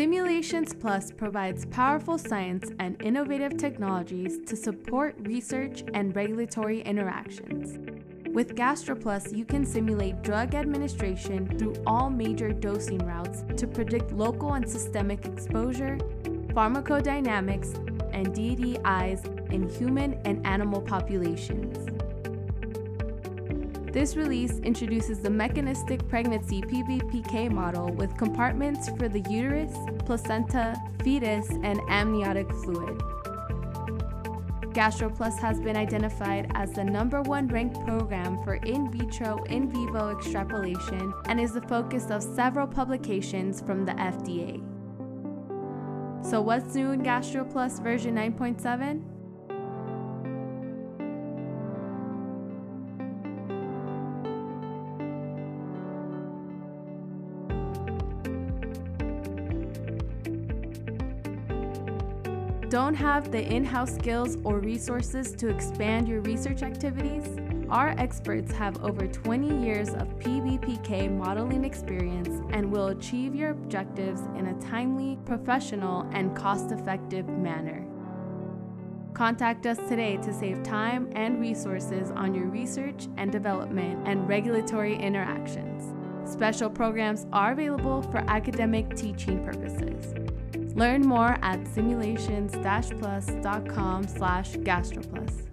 Simulations Plus provides powerful science and innovative technologies to support research and regulatory interactions. With GastroPlus, you can simulate drug administration through all major dosing routes to predict local and systemic exposure, pharmacodynamics, and DDIs in human and animal populations. This release introduces the mechanistic pregnancy PBPK model with compartments for the uterus, placenta, fetus, and amniotic fluid. GastroPlus has been identified as the number one ranked program for in vitro in vivo extrapolation and is the focus of several publications from the FDA. So, what's new in GastroPlus version 9.7? Don't have the in house skills or resources to expand your research activities? Our experts have over 20 years of PBPK modeling experience and will achieve your objectives in a timely, professional, and cost effective manner. Contact us today to save time and resources on your research and development and regulatory interactions. Special programs are available for academic teaching purposes. Learn more at simulations-plus.com slash gastroplus.